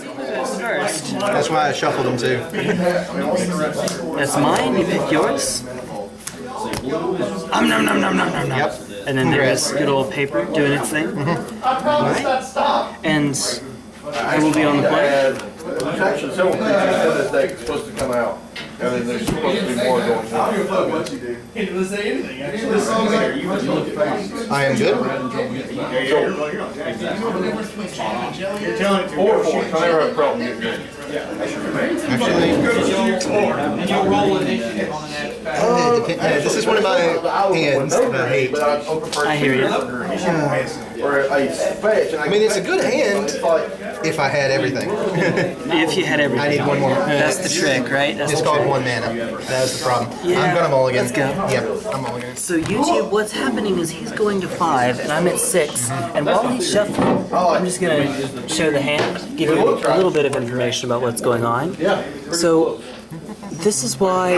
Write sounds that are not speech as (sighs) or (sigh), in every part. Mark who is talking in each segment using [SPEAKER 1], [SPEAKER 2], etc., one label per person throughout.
[SPEAKER 1] first.
[SPEAKER 2] That's why I shuffled them too.
[SPEAKER 1] That's mine. You pick yours. Um, nom, nom, nom, nom, nom, nom.
[SPEAKER 2] Yep.
[SPEAKER 1] And then there's good old paper doing its thing. Right. And I will be on the play.
[SPEAKER 3] There's actually several things in this deck that's supposed to come out. And then there's supposed to be more going on.
[SPEAKER 4] He didn't say anything. Actually,
[SPEAKER 2] I am good.
[SPEAKER 4] You're telling it to
[SPEAKER 3] Four, four, I never had a problem good.
[SPEAKER 2] Actually,
[SPEAKER 4] And you'll roll an initiative on an
[SPEAKER 2] it depend- uh, this is one of my hands that I hate.
[SPEAKER 3] But I prefer.
[SPEAKER 1] I hear you.
[SPEAKER 3] Or a fetch. and
[SPEAKER 2] I mean, it's a good hand if I had everything. (laughs)
[SPEAKER 1] If you had everything.
[SPEAKER 2] I need one more.
[SPEAKER 1] That's the trick, right? That's
[SPEAKER 2] It's
[SPEAKER 1] the
[SPEAKER 2] called
[SPEAKER 1] trick.
[SPEAKER 2] one mana. That was the problem.
[SPEAKER 1] Yeah.
[SPEAKER 2] I'm gonna mulligan.
[SPEAKER 1] Let's go.
[SPEAKER 2] Yep, I'm mulligan.
[SPEAKER 1] So YouTube, what's happening is he's going to five, and I'm at six. And while he's shuffling, I'm just gonna show the hand, give you a little bit of information about what's going on. So this is why.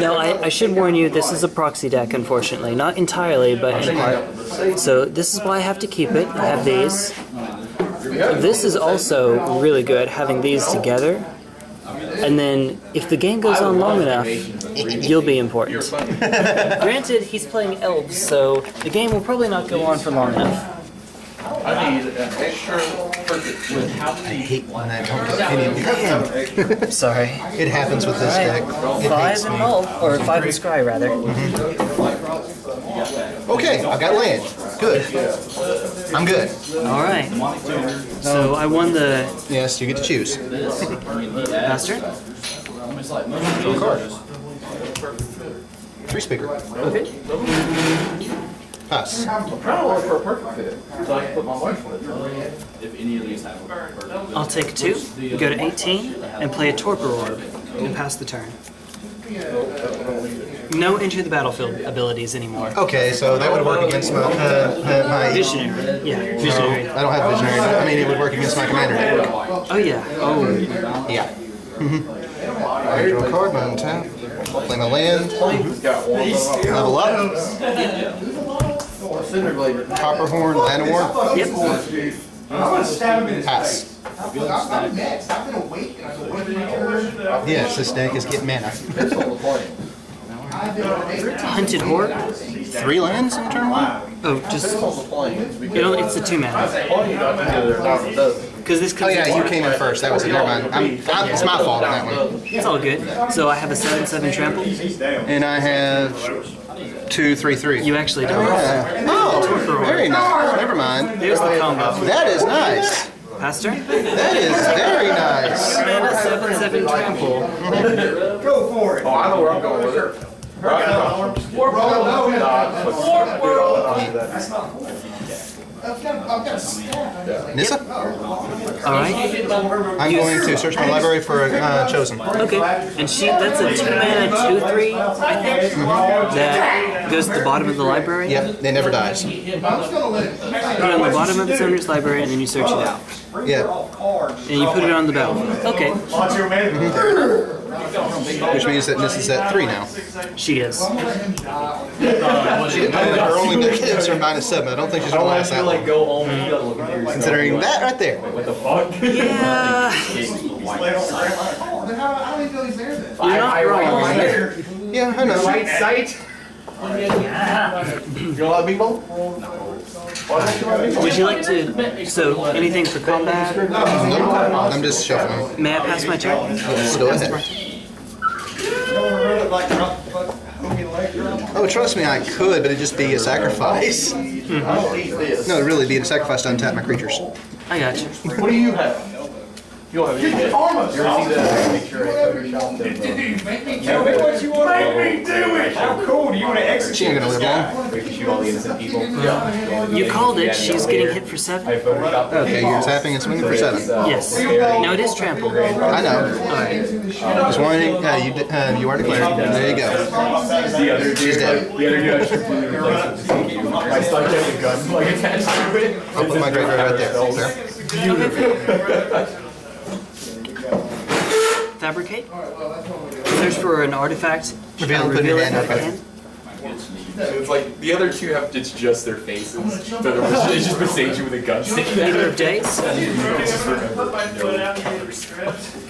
[SPEAKER 1] Now I, I should warn you, this is a proxy deck, unfortunately, not entirely, but in part. So this is why I have to keep it. I have these. This is also really good, having these together. And then, if the game goes on long enough, you'll be important. (laughs) Granted, he's playing elves, so the game will probably not go on for long enough.
[SPEAKER 3] I need an extra purchase with how
[SPEAKER 2] I hate when I don't get any of the hand.
[SPEAKER 1] Sorry.
[SPEAKER 2] It happens with this deck. It
[SPEAKER 1] Five
[SPEAKER 2] hates
[SPEAKER 1] and
[SPEAKER 2] me.
[SPEAKER 1] null, or five and scry rather. Mm-hmm.
[SPEAKER 2] Okay, I got land. Good. I'm good.
[SPEAKER 1] All right. So I won the
[SPEAKER 2] Yes, you get to choose.
[SPEAKER 1] master.
[SPEAKER 2] Tree speaker.
[SPEAKER 1] Okay.
[SPEAKER 2] Pass.
[SPEAKER 3] I'm trying to look for a perfect fit. So I can put my wife in it.
[SPEAKER 5] If any of these have a perfect.
[SPEAKER 1] I'll take a two, go to 18, and play a torpor orb, and pass the turn. No enter the battlefield abilities anymore.
[SPEAKER 2] Okay, so that would work against my uh, uh, my.
[SPEAKER 1] Visionary. Yeah, visionary.
[SPEAKER 2] I don't have visionary. but I mean, it would work against my commander deck.
[SPEAKER 1] Oh yeah. Oh.
[SPEAKER 2] Yeah. I draw a card, my tap, play my land, level up,
[SPEAKER 3] Cinder Blade.
[SPEAKER 2] copper horn, Llanowar,
[SPEAKER 1] Yep.
[SPEAKER 2] pass. Yes, this deck is getting mana.
[SPEAKER 3] It's on the plane.
[SPEAKER 1] Hunted Horror.
[SPEAKER 2] Three lands in turn one?
[SPEAKER 1] Oh, just
[SPEAKER 3] It's on the plane. It's
[SPEAKER 1] you know, it's a two mana.
[SPEAKER 3] plane got together, not a dozen.
[SPEAKER 1] Because this
[SPEAKER 2] Oh yeah, you came in first. That was it. Never mind. I'm, I'm, it's my fault on that one.
[SPEAKER 1] It's all good. So I have a seven seven trample.
[SPEAKER 2] And I have two, three, three.
[SPEAKER 1] You actually don't.
[SPEAKER 2] Yeah. Oh, very nice. Never mind.
[SPEAKER 1] There's the combo.
[SPEAKER 2] That is nice.
[SPEAKER 1] Pastor.
[SPEAKER 2] That is very nice.
[SPEAKER 1] And a seven seven trample.
[SPEAKER 4] Go for it.
[SPEAKER 3] Oh, I know where I'm going with it. Right now. Nah,
[SPEAKER 2] Nissa?
[SPEAKER 1] All right.
[SPEAKER 2] I'm going to search my library for a uh, chosen.
[SPEAKER 1] Okay. And she that's a two mana two three I think that goes to the bottom of the library.
[SPEAKER 2] Yep, they never dies.
[SPEAKER 1] Put it on the bottom of the owner's library and then you search it out.
[SPEAKER 2] Yeah,
[SPEAKER 1] And you put it on the battlefield. Okay.
[SPEAKER 4] Watch your man. (laughs)
[SPEAKER 2] which means that Nissa's at three now.
[SPEAKER 1] She is.
[SPEAKER 2] She didn't know that her only negatives are minus seven. I don't think she's gonna last that long.
[SPEAKER 5] go home and you gotta look at yourself.
[SPEAKER 2] Considering that right there.
[SPEAKER 5] What the fuck? (laughs)
[SPEAKER 1] Yeah. You're not wrong.
[SPEAKER 2] Yeah, I know.
[SPEAKER 3] Right sight. (laughs) You know how to bingo?
[SPEAKER 1] Would you like to so anything for combat?
[SPEAKER 2] Nope, I'm just shuffling.
[SPEAKER 1] May I pass my turn?
[SPEAKER 2] Just go ahead. Oh, trust me, I could, but it'd just be a sacrifice. Hmm. No, it'd really be a sacrifice to untap my creatures.
[SPEAKER 1] I got you.
[SPEAKER 3] What do you have? You don't have anything. You ever see that? Make sure I Photoshop them.
[SPEAKER 4] Tell me what you want make me do it. How cool do you want to
[SPEAKER 2] She
[SPEAKER 4] execute?
[SPEAKER 2] ain't gonna live long.
[SPEAKER 5] We can shoot all the innocent people.
[SPEAKER 1] You called it. She's getting hit for seven.
[SPEAKER 2] Okay, you're tapping and swinging for seven.
[SPEAKER 1] Yes. No, it is trample.
[SPEAKER 2] I know.
[SPEAKER 1] All right.
[SPEAKER 2] Just warning, uh, you, uh, you are declared. There you go. She's dead.
[SPEAKER 5] The other dude I just completely replaced it. I stuck a gun like attached to it.
[SPEAKER 2] I'll put my graveyard right there. There. (laughs)
[SPEAKER 1] Fabricate. Search for an artifact.
[SPEAKER 2] Reveal and put in your
[SPEAKER 1] reveal it if you
[SPEAKER 2] okay.
[SPEAKER 5] It's like the other two have it's just their faces. But it was it's just beside with a gun sticking out.
[SPEAKER 1] Eater of Days.
[SPEAKER 5] It's just remember.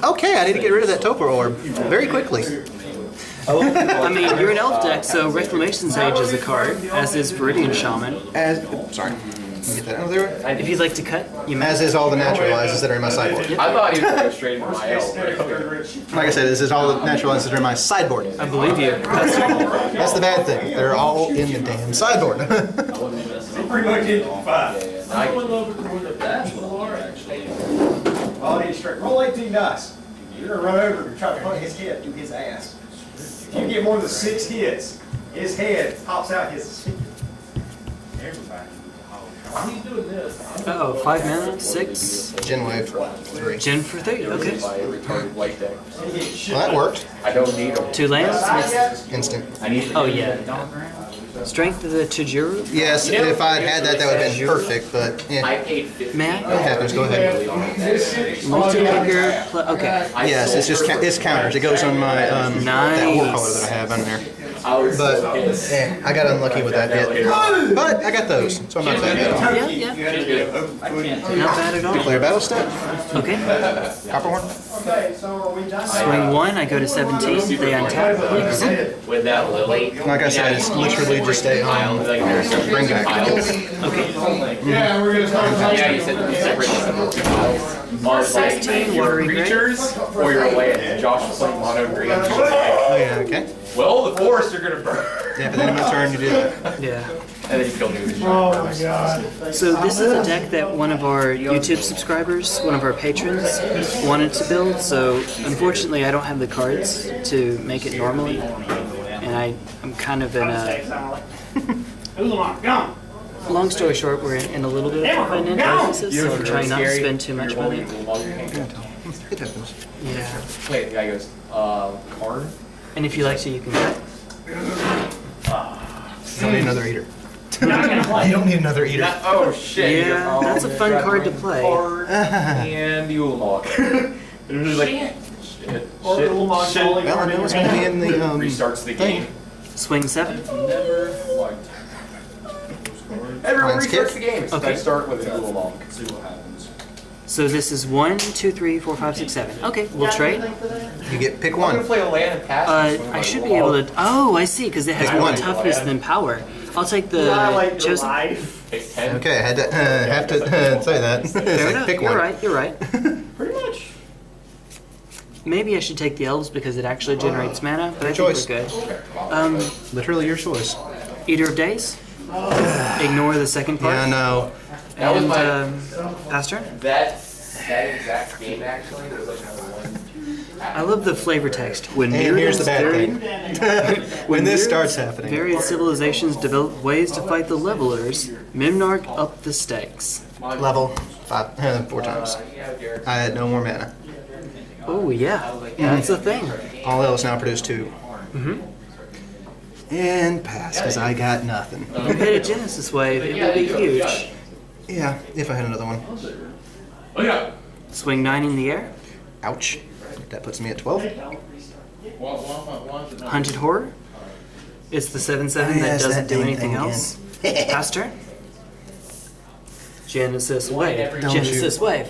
[SPEAKER 2] Okay, I need to get rid of that Torpor orb very quickly. (laughs)
[SPEAKER 1] I mean, you're an elf deck, so Reclamation Sage is a card, as is Viridian Shaman.
[SPEAKER 2] As sorry, Let me get that out of there.
[SPEAKER 1] If you'd like to cut, you may.
[SPEAKER 2] As is all the naturalizes that are in my sideboard.
[SPEAKER 3] I thought he was going straight into my elf.
[SPEAKER 2] Like I said, this is all the naturalizes that are in my sideboard.
[SPEAKER 1] I believe you. That's
[SPEAKER 2] That's the bad thing. They're all in the damn sideboard. (laughs)
[SPEAKER 4] Pretty much in five. All these straight. Roll 18 dice. You're gonna run over and try to hunt his head through his ass. If you get more than six hits, his head pops out his.
[SPEAKER 1] Oh, five mana, six.
[SPEAKER 2] Gen wave three.
[SPEAKER 1] Gen for three. Okay.
[SPEAKER 3] My retarded white deck.
[SPEAKER 2] Well, that worked.
[SPEAKER 3] I don't need them.
[SPEAKER 1] Two lands.
[SPEAKER 2] Instant.
[SPEAKER 1] Oh yeah. Strength of the Tajuru.
[SPEAKER 2] Yes, if I had had that, that would have been perfect. But
[SPEAKER 3] I
[SPEAKER 2] yeah,
[SPEAKER 3] paid 50.
[SPEAKER 1] May
[SPEAKER 2] it happens. Go ahead.
[SPEAKER 1] Multi-maker. Okay.
[SPEAKER 2] Yes, it's just ca- it's counters. It goes on my um that war caller that I have on there.
[SPEAKER 3] I was
[SPEAKER 2] But yeah, I got unlucky with that hit. But I got those, so I'm not that bad.
[SPEAKER 1] Yeah, yeah. Not bad at all.
[SPEAKER 2] Player battle step.
[SPEAKER 1] Okay.
[SPEAKER 2] Copperhorn.
[SPEAKER 1] Swing one. I go to 17. They untap.
[SPEAKER 3] with that lily.
[SPEAKER 2] Like I said, it's literally just a um,
[SPEAKER 3] Like
[SPEAKER 2] bring back.
[SPEAKER 1] Okay.
[SPEAKER 4] Yeah, we're gonna start.
[SPEAKER 3] Yeah, you said you separate separate files. Are like your creatures or your land. Josh was playing mono green.
[SPEAKER 2] Oh yeah, okay.
[SPEAKER 3] Well, the forests are gonna burn.
[SPEAKER 2] Yeah, but then in my turn you do that.
[SPEAKER 1] Yeah.
[SPEAKER 3] And then you kill me.
[SPEAKER 4] Oh my god.
[SPEAKER 1] So this is a deck that one of our YouTube subscribers, one of our patrons, wanted to build. So unfortunately, I don't have the cards to make it normally, and I I'm kind of in a. Long story short, we're in, in a little bit of a financial crisis, so I'm trying not to spend too much money.
[SPEAKER 2] It happens.
[SPEAKER 1] Yeah.
[SPEAKER 3] Wait, the guy goes, uh, card?
[SPEAKER 1] And if you like to, you can cut.
[SPEAKER 2] You don't need another eater. you don't need another eater.
[SPEAKER 3] Oh shit.
[SPEAKER 1] Yeah,
[SPEAKER 3] oh,
[SPEAKER 1] that's a fun card to play.
[SPEAKER 3] card (laughs) and the Ulamog. and it was like, shit, shit, shit.
[SPEAKER 2] Well, I know it's going to be in the um.
[SPEAKER 3] Restarts the
[SPEAKER 2] thing.
[SPEAKER 3] game.
[SPEAKER 1] Swing seven.
[SPEAKER 3] Never liked. Everyone
[SPEAKER 2] Mine's
[SPEAKER 3] restarts
[SPEAKER 2] kit.
[SPEAKER 3] the game. So
[SPEAKER 1] Okay.
[SPEAKER 3] I start with the Ulamog. See what happens.
[SPEAKER 1] So this is one, two, three, four, five, six, seven. Okay, we'll trade.
[SPEAKER 2] You get pick one.
[SPEAKER 3] I'm gonna
[SPEAKER 2] one.
[SPEAKER 3] play a land and pass.
[SPEAKER 1] Uh, I should be able to. Oh, I see, because it has more toughness than power. I'll take the chosen.
[SPEAKER 3] Pick 10.
[SPEAKER 2] Okay, I had to uh, (laughs) have to uh, (laughs) say that. (laughs) It's
[SPEAKER 1] Fair
[SPEAKER 2] like,
[SPEAKER 1] enough.
[SPEAKER 2] pick
[SPEAKER 1] You're
[SPEAKER 2] one.
[SPEAKER 1] right. You're right.
[SPEAKER 3] Pretty much.
[SPEAKER 1] Maybe I should take the elves because it actually generates mana, but I think
[SPEAKER 2] choice.
[SPEAKER 1] we're good. Um,
[SPEAKER 2] Literally your choice.
[SPEAKER 1] Eater of Days. (sighs) Ignore the second part.
[SPEAKER 2] Yeah, no.
[SPEAKER 3] That was my-
[SPEAKER 1] um, pass turn.
[SPEAKER 3] That that exact game actually. There's like one.
[SPEAKER 1] I love the flavor text. When
[SPEAKER 2] And here's the bad
[SPEAKER 1] varied-
[SPEAKER 2] thing. (laughs) when this starts happening.
[SPEAKER 1] various civilizations develop ways to fight the levelers. Mimnarch up the stakes.
[SPEAKER 2] Level five, uh, (laughs) four times. I had no more mana.
[SPEAKER 1] Oh yeah, that's a thing.
[SPEAKER 2] All else now produce 2 Mm-hmm. And pass, because I got nothing.
[SPEAKER 1] You hit a Genesis wave, it will be huge.
[SPEAKER 2] Yeah, if I had another one.
[SPEAKER 3] Look out.
[SPEAKER 1] Swing nine in the air.
[SPEAKER 2] Ouch. That puts me at 12.
[SPEAKER 1] Hunted Horror. It's the 7 7 that
[SPEAKER 2] Yes,
[SPEAKER 1] doesn't
[SPEAKER 2] that
[SPEAKER 1] do anything else. (laughs) Pass turn. Genesis Wave. Genesis
[SPEAKER 2] you-
[SPEAKER 1] Wave.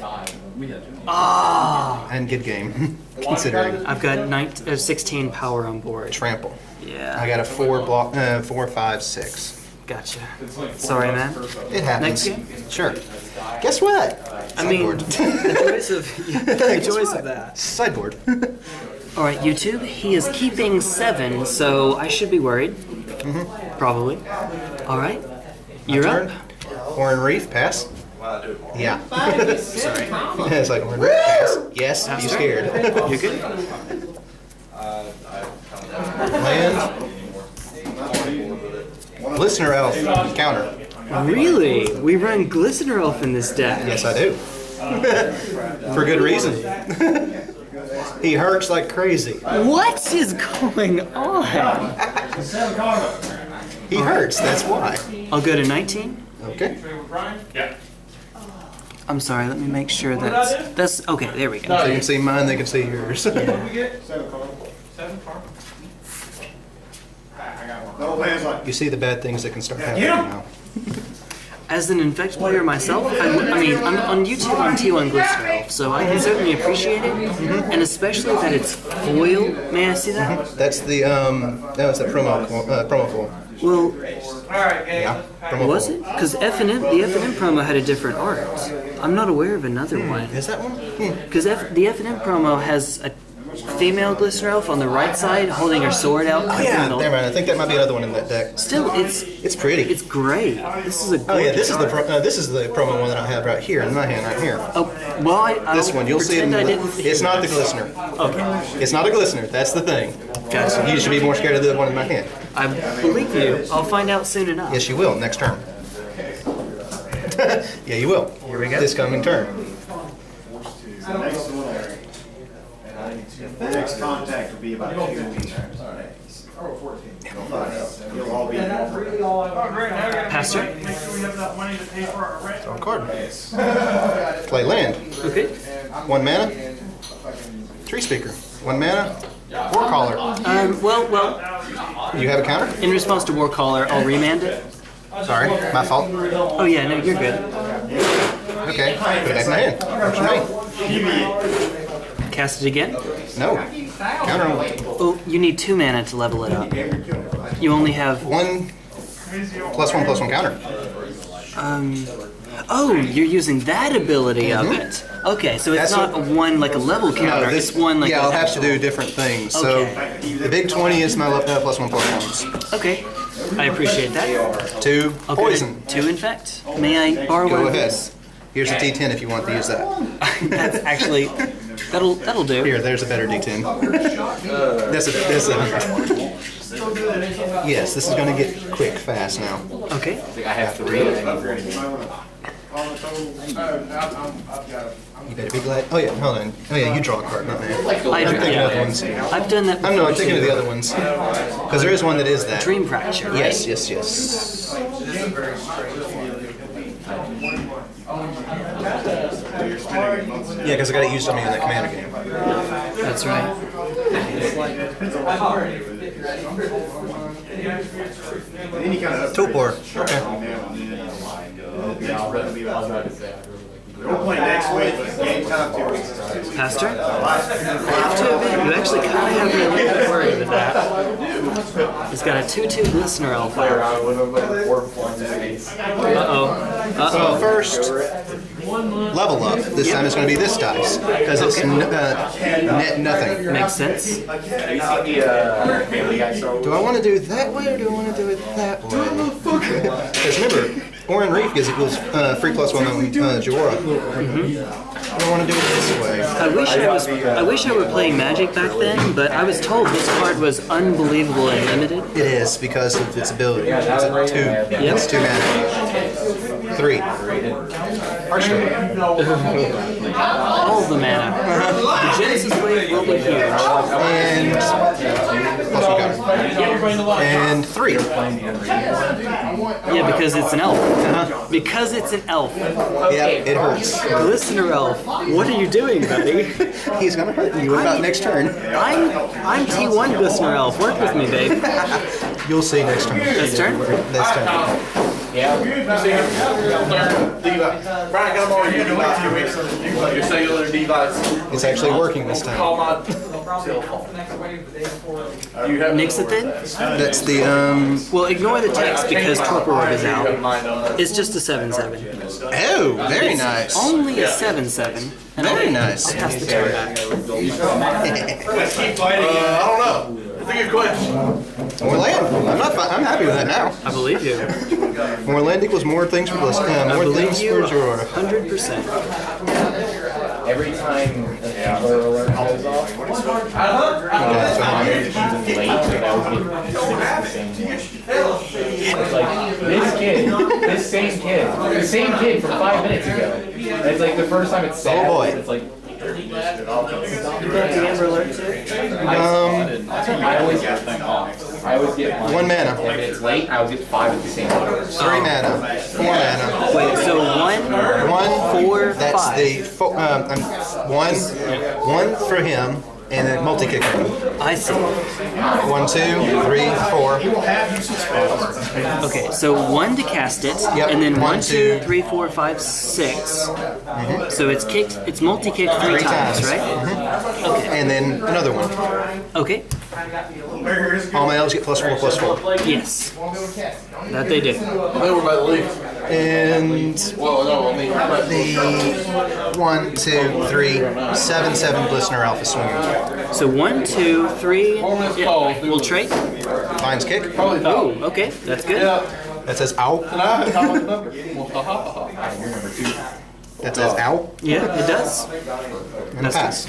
[SPEAKER 1] Ah!
[SPEAKER 2] And good game, (laughs) considering.
[SPEAKER 1] I've got nine, uh, 16 power on board.
[SPEAKER 2] Trample.
[SPEAKER 1] Yeah.
[SPEAKER 2] I got a four block, uh, four, five, six.
[SPEAKER 1] Gotcha. Sorry, man.
[SPEAKER 2] It happens.
[SPEAKER 1] Next game?
[SPEAKER 2] Sure. Guess what?
[SPEAKER 1] I mean, the choice of (laughs) the
[SPEAKER 2] Guess
[SPEAKER 1] choice of that.
[SPEAKER 2] Sideboard. (laughs)
[SPEAKER 1] All right, YouTube. He is keeping seven, so I should be worried. Mm-hmm. Probably. All right. You're
[SPEAKER 2] Turn.
[SPEAKER 1] up.
[SPEAKER 2] Oran-Rief, pass. Yeah. (laughs) Sorry. it's like Oran-Rief, pass. Yes, be scared.
[SPEAKER 1] You're good.
[SPEAKER 2] Land. Listener elf, counter.
[SPEAKER 1] Really? We run Glistener Elf in this deck.
[SPEAKER 2] Yes, I do. (laughs) For good reason. (laughs) he hurts like crazy.
[SPEAKER 1] What is going on?
[SPEAKER 2] He hurts, that's why.
[SPEAKER 1] I'll go to 19.
[SPEAKER 2] Okay. Yeah.
[SPEAKER 1] I'm sorry, let me make sure that's that's okay, there we go.
[SPEAKER 2] They can see mine, they can see yours. (laughs)
[SPEAKER 4] No man's like.
[SPEAKER 2] you see the bad things that can start happening
[SPEAKER 4] Get 'em.
[SPEAKER 2] now. (laughs)
[SPEAKER 1] As an infect player myself, I, w- I mean, I'm on YouTube on T1 Glister so I can certainly appreciate it, and especially that it's foil. May I see that?
[SPEAKER 2] That's the um. No, it's the promo uh, promo foil.
[SPEAKER 1] Well,
[SPEAKER 2] Yeah. Promo
[SPEAKER 1] was
[SPEAKER 2] foil.
[SPEAKER 1] it? Because F and M, the F and M promo had a different art. I'm not aware of another one.
[SPEAKER 2] Is that one? Hmm.
[SPEAKER 1] Because F- the F and M promo has a female Glistener Elf on the right side holding her sword out.
[SPEAKER 2] Oh yeah. Never mind. I think that might be another one in that deck.
[SPEAKER 1] Still, it's
[SPEAKER 2] It's pretty.
[SPEAKER 1] it's great. This is a
[SPEAKER 2] Oh yeah, this is the pro- uh, this is the promo one that I have right here in my hand right here.
[SPEAKER 1] Oh, well, I, I'll
[SPEAKER 2] This one, you'll see it. In the,
[SPEAKER 1] I
[SPEAKER 2] it's
[SPEAKER 1] it.
[SPEAKER 2] not the glistener.
[SPEAKER 1] Okay,
[SPEAKER 2] It's not a glistener. That's the thing.
[SPEAKER 1] gotcha.
[SPEAKER 2] You should be more scared of the one in my hand.
[SPEAKER 1] I believe you. I'll find out soon enough.
[SPEAKER 2] Yes, you will next turn. (laughs) yeah, you will. Here we go. This coming turn.
[SPEAKER 4] Next contact will be about two weeks from today. You'll all be.
[SPEAKER 1] Pastor.
[SPEAKER 2] Draw a card. (laughs) Play land.
[SPEAKER 1] Okay.
[SPEAKER 2] One mana. Tree speaker. One mana. War caller.
[SPEAKER 1] Um, well, well.
[SPEAKER 2] You have a counter?
[SPEAKER 1] In response to War Caller, I'll remand it.
[SPEAKER 2] Sorry, my fault.
[SPEAKER 1] Oh yeah, no, you're good.
[SPEAKER 2] Okay, put it back in my hand. What's your name?
[SPEAKER 1] Cast it again.
[SPEAKER 2] No. Counter only.
[SPEAKER 1] Oh, you need two mana to level it up. You only have.
[SPEAKER 2] One plus one plus one counter.
[SPEAKER 1] Um. Oh, you're using that ability of it. Okay, so it's.
[SPEAKER 2] That's
[SPEAKER 1] not
[SPEAKER 2] what-
[SPEAKER 1] a one like a level counter.
[SPEAKER 2] No, this
[SPEAKER 1] it's one like
[SPEAKER 2] yeah,
[SPEAKER 1] a
[SPEAKER 2] I'll have to do different things. So the big twenty is my le- uh, plus one plus ones.
[SPEAKER 1] Okay, I appreciate that.
[SPEAKER 2] Two
[SPEAKER 1] I'll go to
[SPEAKER 2] poison.
[SPEAKER 1] Two infect. May I borrow one
[SPEAKER 2] Go
[SPEAKER 1] of
[SPEAKER 2] ahead.
[SPEAKER 1] these?
[SPEAKER 2] Here's a D10 if you want to use that. (laughs)
[SPEAKER 1] That's actually (laughs) that'll that'll do.
[SPEAKER 2] Here, there's a better D10. That's a that's a. Yes, this is gonna get quick fast now.
[SPEAKER 1] Okay.
[SPEAKER 5] I have three. I need for anything.
[SPEAKER 2] You better be glad. Oh yeah, hold on. Oh yeah, you draw a card, not me.
[SPEAKER 1] I
[SPEAKER 2] I'm thinking of
[SPEAKER 1] yeah.
[SPEAKER 2] ones.
[SPEAKER 1] I've done that.
[SPEAKER 2] I'm no, I'm
[SPEAKER 1] before,
[SPEAKER 2] thinking of the other ones. Because there is one that is that.
[SPEAKER 1] Dream fracture. Right?
[SPEAKER 2] Yes, yes, yes. Yeah, because I got to use something in that commander game.
[SPEAKER 1] That's right.
[SPEAKER 4] Any kind of.
[SPEAKER 2] Torpor. Okay.
[SPEAKER 4] We'll play next week, game time two weeks.
[SPEAKER 1] Pastor, I have to admit, you actually kind of have me a little bit worried with that. He's got a 2-2 listener alpha. Uh-oh.
[SPEAKER 2] So
[SPEAKER 1] Uh-oh.
[SPEAKER 2] first, level up. This time it's going to be this dice because it's n- uh, net nothing.
[SPEAKER 1] Makes sense.
[SPEAKER 5] Have you seen the Family Guy Star Wars?
[SPEAKER 2] Do I want to do it that way or do I want to do it that way? Because (laughs) remember, Oran-Rief gives equals uh, free plus one on uh, Jawara. Do I want to do it this way?
[SPEAKER 1] I wish I was. I wish I were playing Magic back then, but I was told this card was unbelievable and limited.
[SPEAKER 2] It is because of its ability. It's a two. It's two mana. Three. Heartstring.
[SPEAKER 1] All the mana. The Genesis wave will be huge.
[SPEAKER 2] And plus one counter. And three.
[SPEAKER 1] Yeah, because it's an elf. Because it's an elf.
[SPEAKER 2] Yeah, it hurts.
[SPEAKER 1] Glistener elf. What are you doing, buddy? (laughs)
[SPEAKER 2] He's gonna hurt you. What about next turn?
[SPEAKER 1] I'm I'm T1 Glistener elf. Work with me, babe. (laughs)
[SPEAKER 2] You'll see next turn.
[SPEAKER 1] This turn.
[SPEAKER 2] Next turn.
[SPEAKER 5] Yeah.
[SPEAKER 3] Brian, come over here. Your cellular device.
[SPEAKER 2] It's actually working this
[SPEAKER 3] Call
[SPEAKER 2] time.
[SPEAKER 3] my. You have.
[SPEAKER 1] Nix then?
[SPEAKER 2] That's the um.
[SPEAKER 1] Well, ignore the text because Torpor Orb is out.
[SPEAKER 3] Mind on that.
[SPEAKER 1] It's just a 7-7.
[SPEAKER 2] Oh, very nice.
[SPEAKER 1] Only a 7-7. And I'll-
[SPEAKER 2] Very nice.
[SPEAKER 1] I'll pass the turn back.
[SPEAKER 3] Let's keep fighting. Uh, I don't know. It's a good question.
[SPEAKER 2] More land. I'm not. I'm happy with that now.
[SPEAKER 1] I believe you.
[SPEAKER 2] More land equals more things for this. Uh,
[SPEAKER 1] I
[SPEAKER 2] more
[SPEAKER 1] believe
[SPEAKER 2] things
[SPEAKER 1] you
[SPEAKER 2] for Jorah.
[SPEAKER 1] 100%.
[SPEAKER 5] Every time an Amber alert goes off, I'm late, and I would get six the same It's like, this kid, this same kid, the same kid from five minutes ago. And It's like the first time it's sad.
[SPEAKER 2] Oh, boy.
[SPEAKER 5] It's like,
[SPEAKER 1] You got the Amber Alert too?
[SPEAKER 2] Um,
[SPEAKER 5] I always get, I always get mine
[SPEAKER 2] One mana.
[SPEAKER 5] Ten minutes late, I always get five at the same time.
[SPEAKER 2] three mana. Four mana.
[SPEAKER 1] Wait, so one,
[SPEAKER 2] One.
[SPEAKER 1] four,
[SPEAKER 2] That's
[SPEAKER 1] five.
[SPEAKER 2] the fo- um, um, one. One for him. And then multi kick.
[SPEAKER 1] I see.
[SPEAKER 2] One, two, three, four.
[SPEAKER 1] Okay, so one to cast it,
[SPEAKER 2] Yep.
[SPEAKER 1] and then
[SPEAKER 2] One,
[SPEAKER 1] one, two,
[SPEAKER 2] two.
[SPEAKER 1] three, four, five, six. Mm-hmm. So it's kicked. It's multi-kicked three,
[SPEAKER 2] Three
[SPEAKER 1] times,
[SPEAKER 2] times.
[SPEAKER 1] right? Mm-hmm.
[SPEAKER 2] And then another one.
[SPEAKER 1] Okay.
[SPEAKER 2] All my elves get plus four, plus four.
[SPEAKER 1] Yes. That they do.
[SPEAKER 6] They were by the leaf.
[SPEAKER 2] And
[SPEAKER 6] Well, no, I
[SPEAKER 2] the one, two, three, seven, seven Glistener Alpha Swinger.
[SPEAKER 1] So one, two, three.
[SPEAKER 6] Foreman's
[SPEAKER 1] Yeah. We'll trade.
[SPEAKER 2] Vines kick.
[SPEAKER 1] Oh, okay, that's good.
[SPEAKER 2] That says ow. That says ow.
[SPEAKER 1] Yeah, it does.
[SPEAKER 2] And a pass.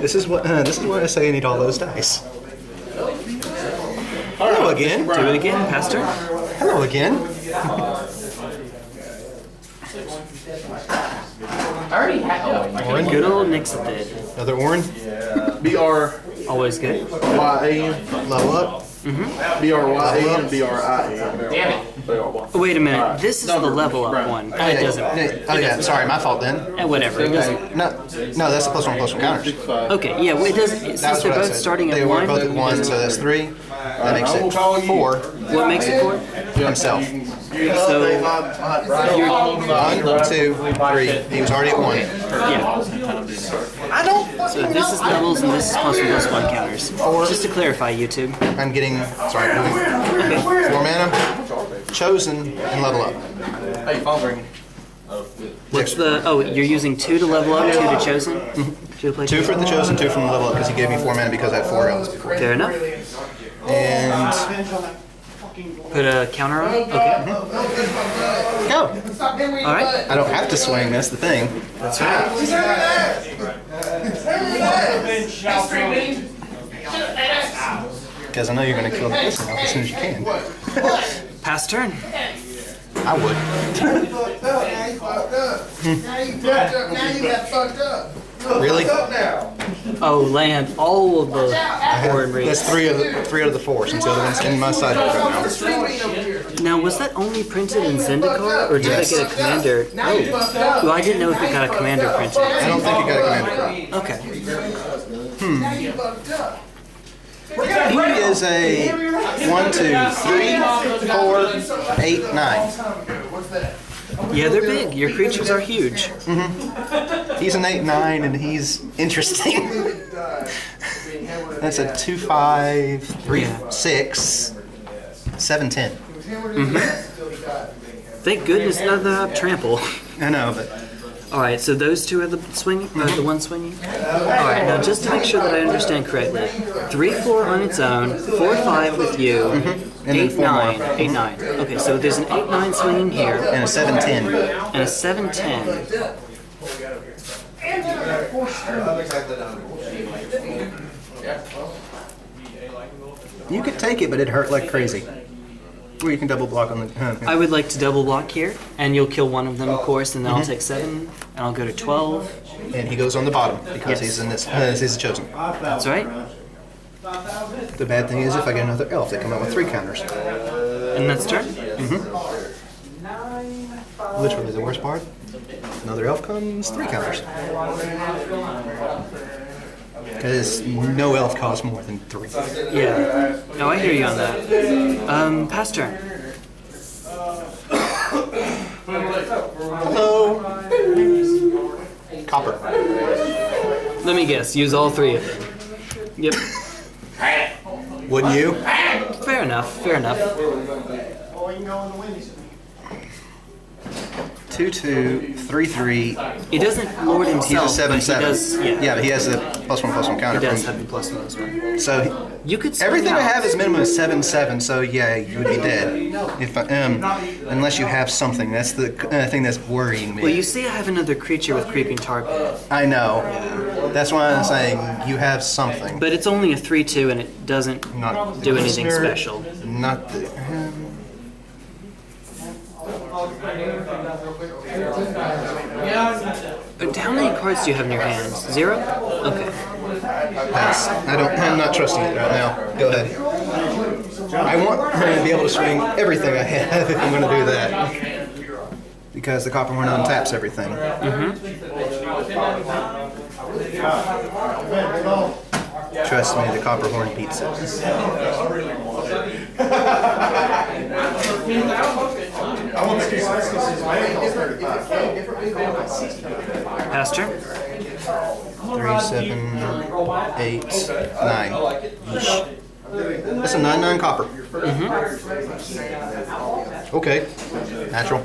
[SPEAKER 2] This is what uh, (laughs) this is why I say I need all those dice. Hello again.
[SPEAKER 1] Do it again, Pastor.
[SPEAKER 2] Hello again.
[SPEAKER 5] I already had. Oh,
[SPEAKER 2] Orin.
[SPEAKER 1] Good old Nyxathid.
[SPEAKER 2] Another Orin.
[SPEAKER 6] B R
[SPEAKER 1] Always good.
[SPEAKER 6] Y A
[SPEAKER 2] Level up.
[SPEAKER 6] B R Y A and B R I A.
[SPEAKER 5] damn it.
[SPEAKER 1] Oh, wait a minute. This is the level up
[SPEAKER 6] Right.
[SPEAKER 1] one.
[SPEAKER 2] Oh,
[SPEAKER 1] It
[SPEAKER 2] yeah.
[SPEAKER 1] doesn't.
[SPEAKER 2] Oh yeah. Sorry, my fault then.
[SPEAKER 1] Eh, whatever. It doesn't.
[SPEAKER 2] No, no, that's the plus one plus one counters.
[SPEAKER 1] Okay. Yeah. Well, it doesn't. Since
[SPEAKER 2] That's
[SPEAKER 1] they're
[SPEAKER 2] what I
[SPEAKER 1] both
[SPEAKER 2] said.
[SPEAKER 1] starting
[SPEAKER 2] They
[SPEAKER 1] at
[SPEAKER 2] were both at one, so that's three. That makes it four.
[SPEAKER 1] What makes it four?
[SPEAKER 2] Himself.
[SPEAKER 1] So
[SPEAKER 2] One, two, three. He was already at one.
[SPEAKER 1] yeah.
[SPEAKER 2] I don't.
[SPEAKER 1] So this is levels and this is plus one plus one counters. Just to clarify, YouTube.
[SPEAKER 2] I'm getting sorry. moving. Four mana, chosen, and level up.
[SPEAKER 6] Hey, phone ringing.
[SPEAKER 1] What's the? Oh, you're using two to level up, two to chosen, mm-hmm. two to play.
[SPEAKER 2] Two for the chosen, two from the level up because he gave me four mana because I had four elves before.
[SPEAKER 1] Fair enough.
[SPEAKER 2] And oh,
[SPEAKER 1] Put a counter on. it? Okay.
[SPEAKER 2] Oh, go.
[SPEAKER 1] All right.
[SPEAKER 2] I don't have to swing. That's the thing.
[SPEAKER 1] That's right.
[SPEAKER 2] Because I know you're going to kill the person off as soon as you can.
[SPEAKER 1] Pass turn.
[SPEAKER 2] I would.
[SPEAKER 7] Now you fucked up. Now you got fucked up.
[SPEAKER 2] Really?
[SPEAKER 1] Oh, land all of the foreign
[SPEAKER 2] That's three of the three out of the four since the other one's in my side right now.
[SPEAKER 1] Now, was that only printed in Zendikar, or did I get a commander?
[SPEAKER 7] Now you oh. fucked up.
[SPEAKER 1] Well, I didn't know if it got a commander printed.
[SPEAKER 2] I don't think it got a commander.
[SPEAKER 1] Okay. Hmm.
[SPEAKER 7] Now you fucked up.
[SPEAKER 2] He is a one, two, three, four, eight, nine.
[SPEAKER 1] Yeah, they're big. Your creatures are huge. Mm-hmm.
[SPEAKER 2] He's an eight, nine, and he's interesting. That's a two, five, three, six, seven, ten. Mm-hmm.
[SPEAKER 1] Thank goodness none of them have trample.
[SPEAKER 2] I know, but
[SPEAKER 1] All right, so those two are the swinging, uh, the one swinging. All right, now just to make sure that I understand correctly, three four on its own, four five with you,
[SPEAKER 2] mm-hmm. And
[SPEAKER 1] eight nine, eight nine. Okay, so there's an eight nine swinging here
[SPEAKER 2] and a seven, ten.
[SPEAKER 1] and a seven ten.
[SPEAKER 2] You could take it, but it'd hurt like crazy. Or you can double block on the. Uh,
[SPEAKER 1] I would like to double block here, and you'll kill one of them, of course, and then I'll take seven, and I'll go to twelve.
[SPEAKER 2] and he goes on the bottom because
[SPEAKER 1] Yes.
[SPEAKER 2] he's in this. Uh, he's chosen.
[SPEAKER 1] That's right.
[SPEAKER 2] The bad thing is if I get another elf, they come out with three counters.
[SPEAKER 1] And that's turn. Mm-hmm.
[SPEAKER 2] Literally the worst part. Another elf comes, three counters. Because no elf costs more than three.
[SPEAKER 1] Yeah. No, I hear you on that. Um, pass turn.
[SPEAKER 2] Hello. Copper.
[SPEAKER 1] Let me guess. Use all three of them. Yep.
[SPEAKER 2] Wouldn't you?
[SPEAKER 1] Fair enough. Fair enough.
[SPEAKER 2] Two two three three.
[SPEAKER 1] He doesn't lord himself.
[SPEAKER 2] He's
[SPEAKER 1] himself.
[SPEAKER 2] a seven
[SPEAKER 1] but he
[SPEAKER 2] seven.
[SPEAKER 1] Does, yeah.
[SPEAKER 2] yeah, but he has the plus one plus one counter.
[SPEAKER 1] He does
[SPEAKER 2] from-
[SPEAKER 1] have the plus one as well.
[SPEAKER 2] so
[SPEAKER 1] You could
[SPEAKER 2] everything I have is minimum is seven seven. So yeah, you would be dead if I, um unless you have something. That's the uh, thing that's worrying me.
[SPEAKER 1] Well, you see, I have another creature with creeping tar pit,
[SPEAKER 2] I know. That's why I'm saying you have something.
[SPEAKER 1] but it's only a three-two, and it doesn't
[SPEAKER 2] Not
[SPEAKER 1] do anything special.
[SPEAKER 2] Not the. um,
[SPEAKER 1] But how many cards do you have in your hands? Zero. Okay.
[SPEAKER 2] Pass. I don't. I'm not trusting it right now. Go ahead. I want her to be able to swing everything I have if I'm going to do that. Because the copper one untaps everything. Mm-hmm. Trust me, the copper horn pizza.
[SPEAKER 4] I want the two slices because his man calls thirty-five.
[SPEAKER 1] Pastor?
[SPEAKER 2] Three, seven, eight, nine. That's a nine nine copper. Mm-hmm. Okay, natural.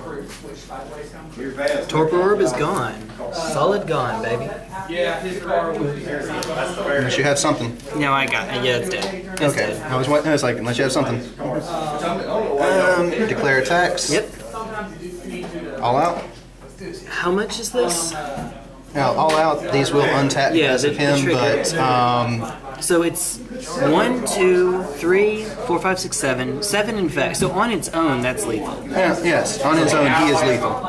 [SPEAKER 1] Torpor orb is gone. Solid gone, baby.
[SPEAKER 2] Unless you have something.
[SPEAKER 1] No, I got it. Yeah, it's dead. It's
[SPEAKER 2] Okay,
[SPEAKER 1] dead.
[SPEAKER 2] I was wa- I was like, unless you have something. Um, declare attacks.
[SPEAKER 1] Yep.
[SPEAKER 2] Uh, All out.
[SPEAKER 1] How much is this?
[SPEAKER 2] Um, uh, Now, all out. These will untap
[SPEAKER 1] Yeah,
[SPEAKER 2] because
[SPEAKER 1] the-
[SPEAKER 2] of him, but um,
[SPEAKER 1] So it's one, two, three, four, five, six, seven, seven in fact. So on its own, that's lethal.
[SPEAKER 2] yeah, yes, on its own, he is lethal.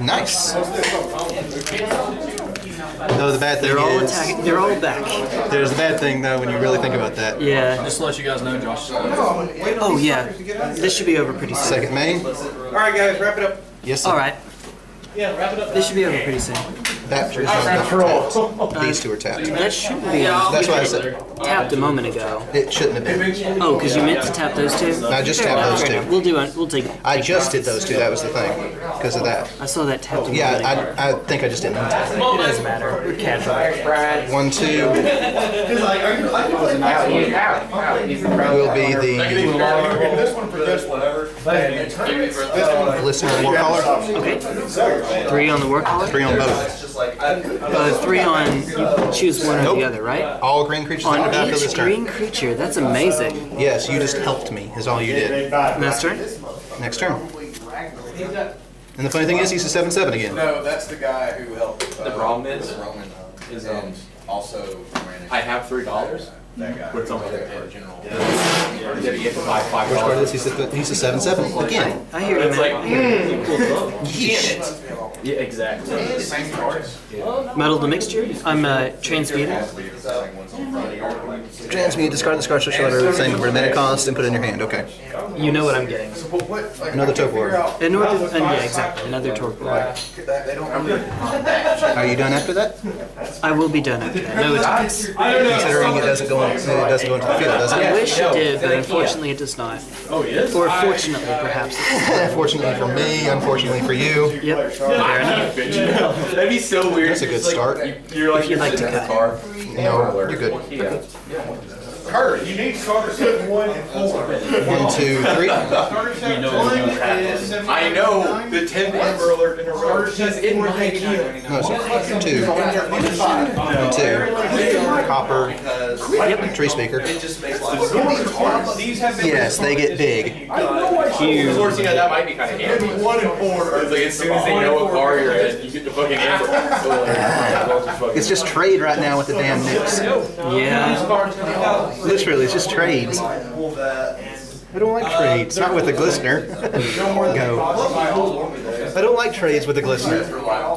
[SPEAKER 2] Nice. Though the bad thing
[SPEAKER 1] They're all
[SPEAKER 2] is,
[SPEAKER 1] attacking. They're all back.
[SPEAKER 2] there's a bad thing though when you really think about that.
[SPEAKER 1] Yeah.
[SPEAKER 3] Just to let you guys know, Josh.
[SPEAKER 1] Oh yeah. This should be over pretty soon.
[SPEAKER 2] Second main.
[SPEAKER 4] All right, guys, wrap it up.
[SPEAKER 2] Yes. Sir.
[SPEAKER 1] All right. Yeah, wrap it up. This should be over pretty soon.
[SPEAKER 2] That is not tapped. These two are tapped.
[SPEAKER 1] That shouldn't be.
[SPEAKER 2] That's why I said
[SPEAKER 1] tapped a moment ago.
[SPEAKER 2] it shouldn't have been.
[SPEAKER 1] Oh, because you meant to tap those two.
[SPEAKER 2] I just tapped those two.
[SPEAKER 1] We'll do it. We'll take.
[SPEAKER 2] I just did those two. That was the thing, because of that.
[SPEAKER 1] I saw that tapped.
[SPEAKER 2] Yeah. I, I think I just didn't. untap it.
[SPEAKER 1] It doesn't matter. We're casual.
[SPEAKER 2] One, two will be the
[SPEAKER 4] This one for this
[SPEAKER 2] listener war caller.
[SPEAKER 1] Okay. Three on the war caller.
[SPEAKER 2] Three on both.
[SPEAKER 1] Uh, three on. You choose one or
[SPEAKER 2] Nope.
[SPEAKER 1] the other, right?
[SPEAKER 2] All green creatures on the
[SPEAKER 1] On
[SPEAKER 2] battlefield this turn.
[SPEAKER 1] green creature. That's amazing.
[SPEAKER 2] Yes, you just helped me. Is all you did.
[SPEAKER 1] Next turn.
[SPEAKER 2] Next turn. And the funny thing is, he's a seven seven again.
[SPEAKER 8] No, that's the guy who helped.
[SPEAKER 5] The problem is,
[SPEAKER 8] Roman
[SPEAKER 5] is, um,
[SPEAKER 8] also
[SPEAKER 5] I have three dollars.
[SPEAKER 8] That guy.
[SPEAKER 5] What's on my
[SPEAKER 8] Or general.
[SPEAKER 5] That you have to buy five
[SPEAKER 2] Which part of
[SPEAKER 5] dollars.
[SPEAKER 2] this? He's a, he's a seven seven again.
[SPEAKER 1] I hear you,
[SPEAKER 5] It's like,
[SPEAKER 1] man. I hear you.
[SPEAKER 2] Yeesh.
[SPEAKER 5] yeah, exactly.
[SPEAKER 8] Same cards.
[SPEAKER 1] Muddle the mixture. I'm uh, transmuted.
[SPEAKER 8] Same ones on Friday.
[SPEAKER 2] Transmute, discard the scar social letter, same for mana cost, and put it in your hand. Okay.
[SPEAKER 1] You know what I'm getting.
[SPEAKER 2] Another Torpor.
[SPEAKER 1] Another, uh, yeah, exactly. Another torpor.
[SPEAKER 2] Are you done after that?
[SPEAKER 1] I will be done after that. No attacks.
[SPEAKER 2] Considering it doesn't go in, it doesn't go into the field, does
[SPEAKER 1] I wish it did, but unfortunately it does not.
[SPEAKER 5] Oh, yes?
[SPEAKER 1] Or fortunately, perhaps.
[SPEAKER 2] Fortunately for me, unfortunately for you.
[SPEAKER 1] Yep. Fair enough.
[SPEAKER 5] That'd be so weird.
[SPEAKER 2] That's a good
[SPEAKER 5] It's like,
[SPEAKER 2] start.
[SPEAKER 5] You're like,
[SPEAKER 1] If you'd like to cut.
[SPEAKER 5] car.
[SPEAKER 2] No, you're good.
[SPEAKER 5] Yeah.
[SPEAKER 4] Kurt, you need starter set one and four.
[SPEAKER 2] One, two, three.
[SPEAKER 4] Starter set one is.
[SPEAKER 5] I know the ten Amber Alert in a row. He's in my queue.
[SPEAKER 2] No, so two. One, two. Copper. Tree speaker.
[SPEAKER 4] These have been.
[SPEAKER 2] Yes, they get big.
[SPEAKER 5] Huge. Of course, you that might be kind of handy.
[SPEAKER 4] One and four.
[SPEAKER 5] It's like as soon as they know what car you're in, you get the fucking Amber. (laughs)
[SPEAKER 2] It's just trade right now with the damn nukes.
[SPEAKER 1] Yeah.
[SPEAKER 2] Literally, it's just trades. I don't like trades. Not with the glistener. Go. I don't like trades with the glistener.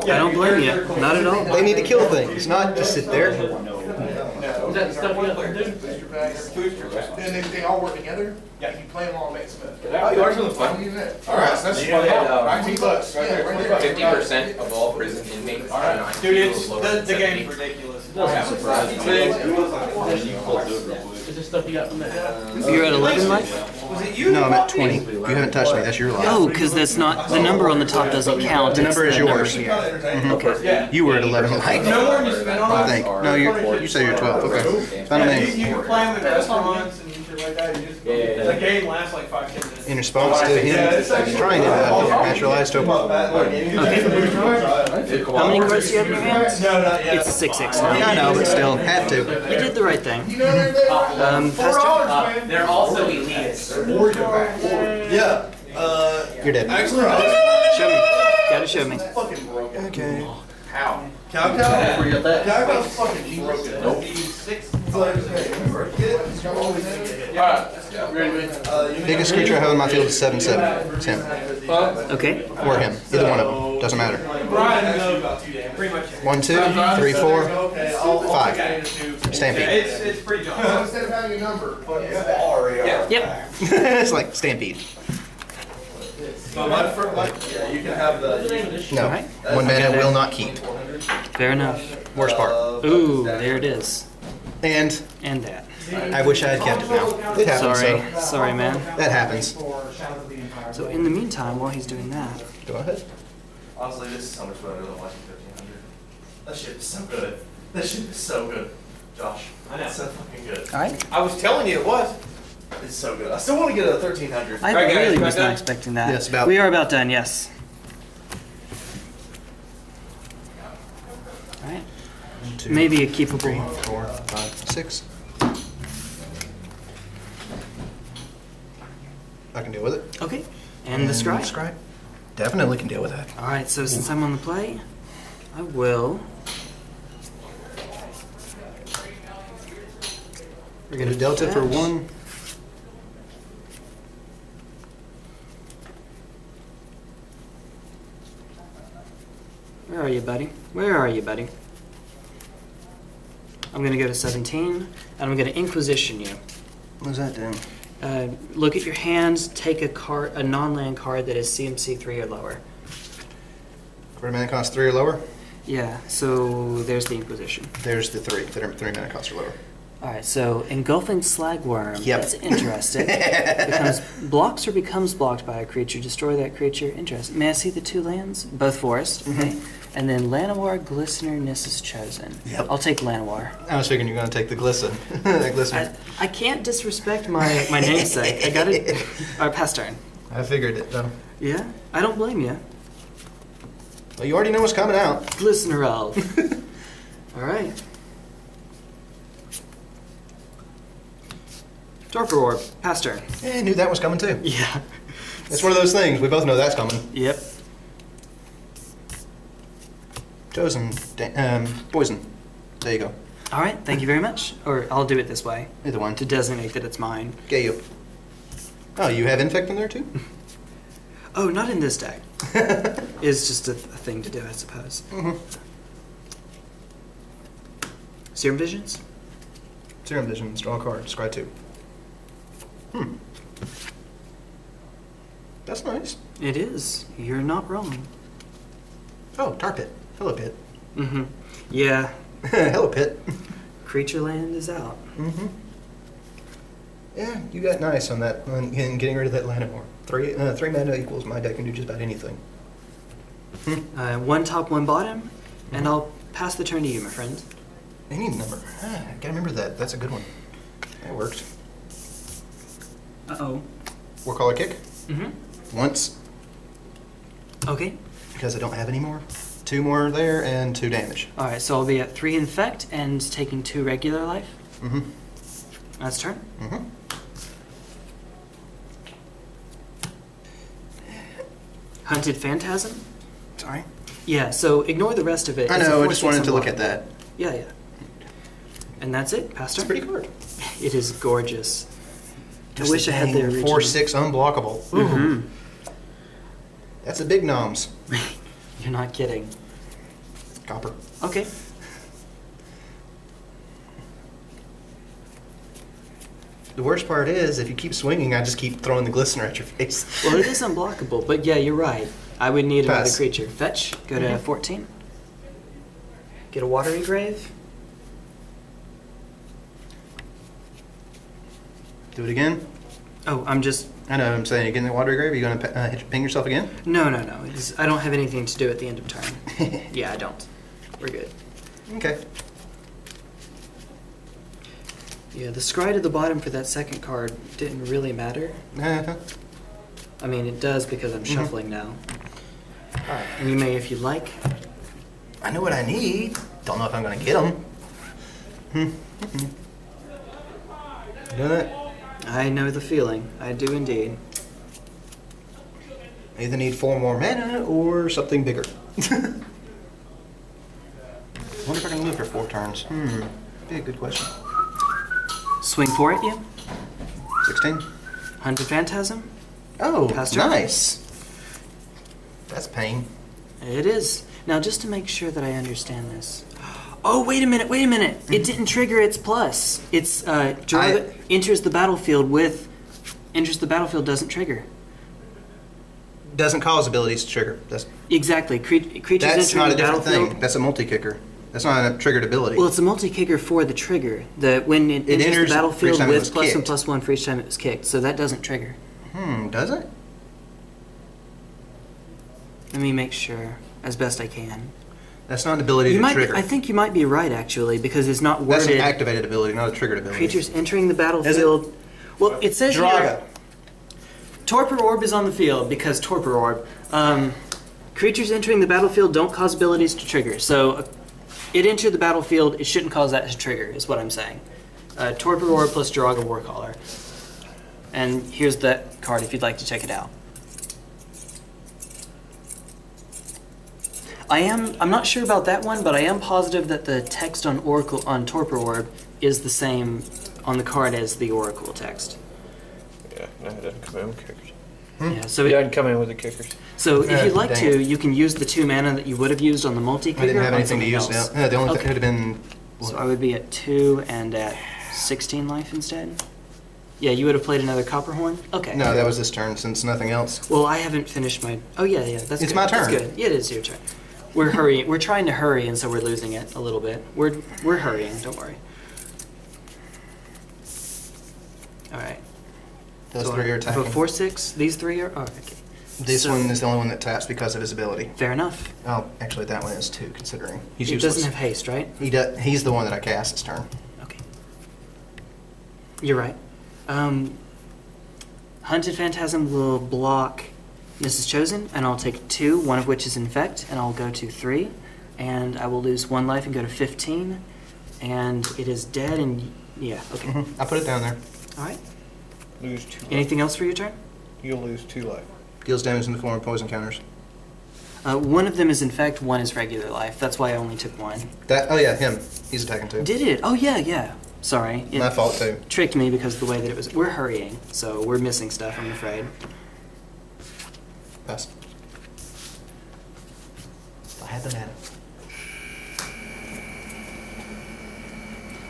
[SPEAKER 1] I don't blame you. Not at all.
[SPEAKER 2] They need to kill things, not just sit there. No, booster bags.
[SPEAKER 7] And they, they all work together? Yeah. You play them all, make some.
[SPEAKER 8] Yours was fun.
[SPEAKER 7] All right, so that's nineteen bucks. Yeah, right there.
[SPEAKER 5] Fifty percent of all prison inmates are nine
[SPEAKER 4] Dude, it's,
[SPEAKER 5] kilos lower
[SPEAKER 4] the,
[SPEAKER 5] than
[SPEAKER 4] the game's
[SPEAKER 5] 70.
[SPEAKER 4] ridiculous.
[SPEAKER 1] You're at 11 life?
[SPEAKER 2] No, I'm at 20. You haven't touched me. That's your life.
[SPEAKER 1] Oh, because that's not, the number on the top doesn't count.
[SPEAKER 2] The
[SPEAKER 1] it's
[SPEAKER 2] number is yours.
[SPEAKER 1] here.
[SPEAKER 2] Okay. You were at 11 Mike. I think. No, you're, you say you're 12. Okay. Final
[SPEAKER 4] You,
[SPEAKER 2] name.
[SPEAKER 4] You can play them in restaurants and shit like that. You just, the game lasts like five, ten minutes.
[SPEAKER 2] In response to him yeah, trying to uh, naturalize Torpor.
[SPEAKER 1] How many cards do you have in your hands?
[SPEAKER 4] No, not yet.
[SPEAKER 1] It's a 6 6
[SPEAKER 2] Yeah, I know, but still, had to.
[SPEAKER 1] You did the right thing. Um,
[SPEAKER 4] Four
[SPEAKER 1] Pastor?
[SPEAKER 4] dollars, man.
[SPEAKER 5] They're also elites.
[SPEAKER 4] Yeah. Uh,
[SPEAKER 2] You're dead.
[SPEAKER 4] actually,
[SPEAKER 1] Show me. Gotta show me.
[SPEAKER 4] fucking broken.
[SPEAKER 2] Okay.
[SPEAKER 5] How?
[SPEAKER 4] Cow cow? Forget that. Cow cow's fucking broken. Nope.
[SPEAKER 2] Uh, Biggest creature I have in my field is 7 7. It's him.
[SPEAKER 1] Okay.
[SPEAKER 2] Or him. Either one of them. Doesn't matter.
[SPEAKER 4] Brian uh, knows about two days. Pretty much.
[SPEAKER 2] One, two, three, four,
[SPEAKER 4] Okay, I'll, I'll
[SPEAKER 2] five.
[SPEAKER 4] get into two.
[SPEAKER 2] Stampede.
[SPEAKER 4] It's, it's pretty
[SPEAKER 7] So (laughs) instead of having a number,
[SPEAKER 4] Yeah.
[SPEAKER 1] Yep. (laughs)
[SPEAKER 2] it's like Stampede.
[SPEAKER 6] So my first, my, yeah, you can have the.
[SPEAKER 2] No,
[SPEAKER 1] Alright.
[SPEAKER 2] one
[SPEAKER 1] I
[SPEAKER 2] mana will not keep.
[SPEAKER 1] Fair enough.
[SPEAKER 2] Worst part.
[SPEAKER 1] Ooh, there it is.
[SPEAKER 2] And
[SPEAKER 1] And that.
[SPEAKER 2] I wish I had kept it now. It happens.
[SPEAKER 1] Sorry.
[SPEAKER 2] So
[SPEAKER 1] Sorry, man.
[SPEAKER 2] that happens.
[SPEAKER 1] So in the meantime, while he's doing that,
[SPEAKER 2] Go ahead.
[SPEAKER 6] Honestly, this is so much better than watching fifteen hundred. That shit is so good. That shit is so good, Josh. I know. It's so fucking good.
[SPEAKER 1] alright.
[SPEAKER 6] I was telling you it was. It's so good. I still want to get a thirteen hundred.
[SPEAKER 1] I really was not expecting that.
[SPEAKER 2] Yes, about-
[SPEAKER 1] We are about done, yes. Alright.
[SPEAKER 2] Two,
[SPEAKER 1] Maybe a
[SPEAKER 2] three,
[SPEAKER 1] keepable.
[SPEAKER 2] four, five, six. I can deal with it.
[SPEAKER 1] Okay. And the scribe.
[SPEAKER 2] Scribe. Definitely can deal with that.
[SPEAKER 1] Alright, so since I'm on the play, I will.
[SPEAKER 2] We're gonna delta for one.
[SPEAKER 1] Where are you, buddy? Where are you, buddy? I'm gonna go to 17, and I'm gonna Inquisition you.
[SPEAKER 2] What's that do?
[SPEAKER 1] Uh, look at your hands. Take a card, a non-land card that is CMC three or lower.
[SPEAKER 2] Quarter mana cost three or lower.
[SPEAKER 1] Yeah. So there's the Inquisition.
[SPEAKER 2] There's the three that are three mana cost or lower.
[SPEAKER 1] All right. So engulfing slagwurm.
[SPEAKER 2] Yep.
[SPEAKER 1] That's interesting. (laughs) becomes blocks or becomes blocked by a creature. Destroy that creature. Interesting. May I see the two lands? Both forest. Okay. And then Llanowar, Glistener, Nissa's Chosen.
[SPEAKER 2] Yep.
[SPEAKER 1] I'll take Llanowar.
[SPEAKER 2] I was figuring you're gonna take the glisten. (laughs) that glisten.
[SPEAKER 1] I, I can't disrespect my, my namesake. I got it. All right, (laughs) uh, pass turn.
[SPEAKER 2] I figured it though.
[SPEAKER 1] Yeah, I don't blame you.
[SPEAKER 2] Well, you already know what's coming out.
[SPEAKER 1] Glistener Elf. (laughs) All right. Darker Orb, pass turn.
[SPEAKER 2] Yeah, I knew that was coming too.
[SPEAKER 1] Yeah.
[SPEAKER 2] It's one of those things. We both know that's coming.
[SPEAKER 1] Yep.
[SPEAKER 2] Chosen. Um, poison. There you go.
[SPEAKER 1] All right, thank you very much. Or I'll do it this way
[SPEAKER 2] Either one.
[SPEAKER 1] to designate that it's mine.
[SPEAKER 2] Get you. Oh, you have infect in there too? (laughs)
[SPEAKER 1] Oh, not in this deck. (laughs) It's just a, a thing to do, I suppose.
[SPEAKER 2] Mhm.
[SPEAKER 1] Serum Visions?
[SPEAKER 2] Serum Visions, draw a card, scry two. Hmm. That's nice.
[SPEAKER 1] It is. You're not wrong.
[SPEAKER 2] Oh, tar pit. Hello pit.
[SPEAKER 1] Mm-hmm. Yeah, (laughs)
[SPEAKER 2] Hello pit.
[SPEAKER 1] Creature Land is out.
[SPEAKER 2] Mm-hmm. Yeah, you got nice on that, on getting getting rid of that Llanowar. Three, uh, three mana equals my deck can do just about anything.
[SPEAKER 1] Uh, one top, one bottom, and I'll pass the turn to you, my friend.
[SPEAKER 2] Any number. Ah, I gotta remember that. That's a good one. That worked.
[SPEAKER 1] Uh-oh.
[SPEAKER 2] War caller kick.
[SPEAKER 1] Mm-hmm.
[SPEAKER 2] Once,
[SPEAKER 1] Okay.
[SPEAKER 2] because I don't have any more. Two more there, and two damage.
[SPEAKER 1] All right, so I'll be at three infect and taking two regular life.
[SPEAKER 2] Mm-hmm.
[SPEAKER 1] That's turn.
[SPEAKER 2] Mm-hmm.
[SPEAKER 1] Hunted Phantasm.
[SPEAKER 2] Sorry.
[SPEAKER 1] Yeah, so ignore the rest of it.
[SPEAKER 2] I
[SPEAKER 1] It's
[SPEAKER 2] know, I just wanted to look at that.
[SPEAKER 1] Yeah, yeah. And that's it. Pass
[SPEAKER 2] It's pretty card. (laughs)
[SPEAKER 1] It is gorgeous.
[SPEAKER 2] Just
[SPEAKER 1] I wish I had the original.
[SPEAKER 2] Four six unblockable. Ooh,
[SPEAKER 1] Mhm.
[SPEAKER 2] that's a big noms. (laughs)
[SPEAKER 1] You're not kidding.
[SPEAKER 2] Copper.
[SPEAKER 1] Okay.
[SPEAKER 2] The worst part is, if you keep swinging, I just keep throwing the glistener at your face.
[SPEAKER 1] Well, it is unblockable, but yeah, you're right. I would need another creature. Fetch. Go to 14. Get a watery grave.
[SPEAKER 2] Do it again.
[SPEAKER 1] Oh, I'm just.
[SPEAKER 2] I know. I'm saying again. The watery grave. Are you gonna uh, ping yourself again?
[SPEAKER 1] No, no, no. It's, I don't have anything to do at the end of turn. (laughs) yeah, I don't. We're good.
[SPEAKER 2] Okay.
[SPEAKER 1] Yeah, the scry to the bottom for that second card didn't really matter.
[SPEAKER 2] Uh-huh.
[SPEAKER 1] I mean, it does because I'm
[SPEAKER 2] Mhm.
[SPEAKER 1] shuffling now. Alright, and you may if you'd like.
[SPEAKER 2] I know what I need. Don't know if I'm gonna get them. Hmm. Doing it.
[SPEAKER 1] I know the feeling. I do indeed.
[SPEAKER 2] I either need four more mana or something bigger. (laughs) wonder if I can live for four turns. Hmm. Be a good question.
[SPEAKER 1] Swing for it, you?
[SPEAKER 2] 16.
[SPEAKER 1] Hunted Phantasm?
[SPEAKER 2] Oh,
[SPEAKER 1] Pass turn.
[SPEAKER 2] nice. That's pain.
[SPEAKER 1] It is. Now, just to make sure that I understand this. Oh, wait a minute, wait a minute. It didn't trigger its plus. It's, uh,
[SPEAKER 2] I-
[SPEAKER 1] enters the battlefield with. Enters the battlefield doesn't trigger.
[SPEAKER 2] Doesn't cause abilities to trigger. That's
[SPEAKER 1] Exactly. Cre- creatures
[SPEAKER 2] that's not a different thing. That's a multi kicker. That's not a triggered ability.
[SPEAKER 1] Well, it's a multi-kicker for the trigger. The when it,
[SPEAKER 2] It
[SPEAKER 1] enters,
[SPEAKER 2] enters
[SPEAKER 1] the battlefield with plus one
[SPEAKER 2] kicked.
[SPEAKER 1] plus one for each time it was kicked, so that doesn't trigger.
[SPEAKER 2] hmm, does it?
[SPEAKER 1] Let me make sure as best I can.
[SPEAKER 2] That's not an ability
[SPEAKER 1] You
[SPEAKER 2] to
[SPEAKER 1] might,
[SPEAKER 2] trigger.
[SPEAKER 1] I think you might be right actually because it's not
[SPEAKER 2] That's an activated ability, not a triggered ability.
[SPEAKER 1] Creatures entering the battlefield. Well, it says
[SPEAKER 2] Draga.
[SPEAKER 1] here. Torpor orb is on the field because torpor orb. Um, creatures entering the battlefield don't cause abilities to trigger. So, it entered the battlefield. It shouldn't cause that to trigger. Is what I'm saying. Uh, torpor orb plus Joraga Warcaller. And here's that card if you'd like to check it out. I am. I'm not sure about that one, but I am positive that the text on Oracle on Torpor Orb is the same on the card as the Oracle text.
[SPEAKER 3] Yeah, no, it doesn't come in with kickers.
[SPEAKER 1] Yeah. So
[SPEAKER 3] It
[SPEAKER 1] it,
[SPEAKER 3] doesn't come in with the kickers.
[SPEAKER 1] so if you'd like
[SPEAKER 2] dang
[SPEAKER 1] to,
[SPEAKER 2] it.
[SPEAKER 1] you can use the two mana that you would have used on the multi.
[SPEAKER 2] I didn't have anything to use
[SPEAKER 1] else.
[SPEAKER 2] now. Yeah, the only thing
[SPEAKER 1] Okay.
[SPEAKER 2] could have been.
[SPEAKER 1] So I would be at two and at 16 life instead. Yeah, you would have played another Copperhorn. Okay.
[SPEAKER 2] No, that was this turn since nothing else.
[SPEAKER 1] Well, I haven't finished my. Oh yeah, yeah. That's
[SPEAKER 2] It's
[SPEAKER 1] good.
[SPEAKER 2] my turn.
[SPEAKER 1] That's
[SPEAKER 2] turn.
[SPEAKER 1] good. Yeah, it is your turn. We're hurrying. We're trying to hurry, and so we're losing it a little bit. We're we're hurrying. Don't worry. All right.
[SPEAKER 2] Those
[SPEAKER 1] So
[SPEAKER 2] three are
[SPEAKER 1] I
[SPEAKER 2] attacking.
[SPEAKER 1] a four six. These three are. Oh, okay.
[SPEAKER 2] This
[SPEAKER 1] so-
[SPEAKER 2] one is the only one that taps because of his ability.
[SPEAKER 1] Fair enough.
[SPEAKER 2] Oh, actually, that one is two, considering he's
[SPEAKER 1] it
[SPEAKER 2] useless.
[SPEAKER 1] doesn't have haste, right?
[SPEAKER 2] He does. He's the one that I cast this turn.
[SPEAKER 1] Okay. You're right. Um, Hunted Phantasm will block Nissa's Chosen, and I'll take two, one of which is Infect, and I'll go to three, and I will lose one life and go to 15, and it is dead, and yeah, okay.
[SPEAKER 2] Mhm. I put it down there.
[SPEAKER 1] All right.
[SPEAKER 3] Lose two.
[SPEAKER 1] Anything else for your turn?
[SPEAKER 3] You'll lose two life.
[SPEAKER 2] Deals damage in the form of poison counters.
[SPEAKER 1] Uh, one of them is Infect, one is regular life. That's why I only took one.
[SPEAKER 2] That. Oh yeah, him. He's attacking too.
[SPEAKER 1] Did it? Oh, yeah, yeah. Sorry. It
[SPEAKER 2] My fault too.
[SPEAKER 1] tricked me because of the way that it was. We're hurrying, so we're missing stuff, I'm afraid.
[SPEAKER 2] Pass. I had the mana.